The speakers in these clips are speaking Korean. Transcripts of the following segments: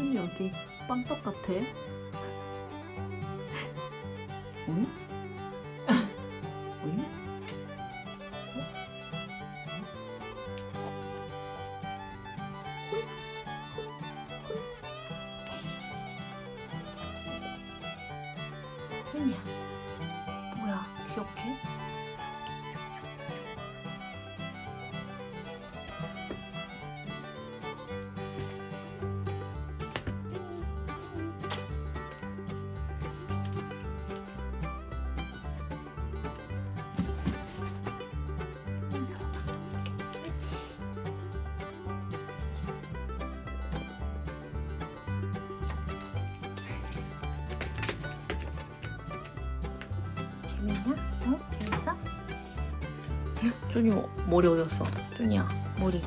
준이 여기 빵떡 같아. 응? 뭐야, 귀엽게? 재밌냐? 응? 재밌어? 준이 머리 어디였어? 준이야 머리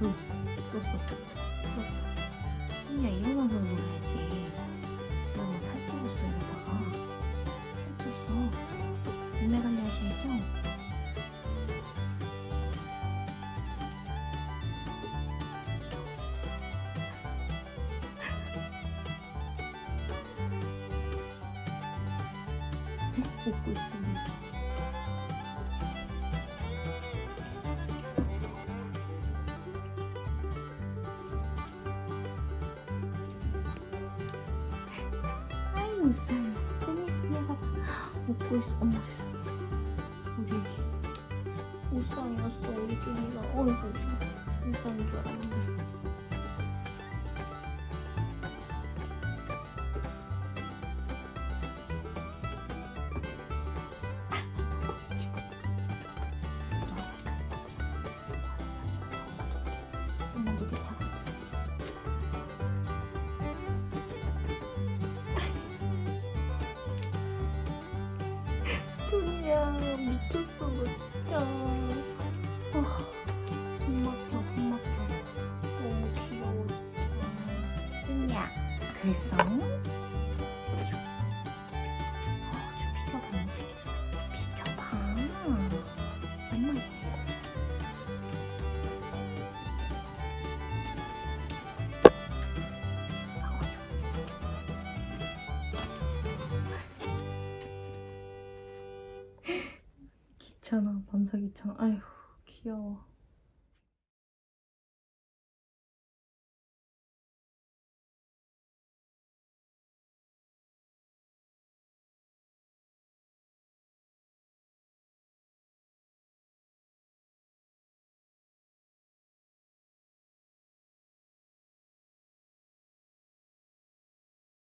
응 썼어 썼어 준이야 일어나서 놀아야지 나는 살찌웠어 이러다가 살쪘어 몸매 관리 웃고 있으면 아이 웃어요. 봐봐 웃고 있어. 어머 세상에 우리 애기 울상이었어. 우리 준이가 어이구 울상인 줄 알았는데 준이야 미쳤어 너 진짜. 아, 숨 막혀 숨 막혀. 너무 귀여워 진짜. 준이야 그랬어? 어, 귀찮아 반사 귀찮아 아휴 귀여워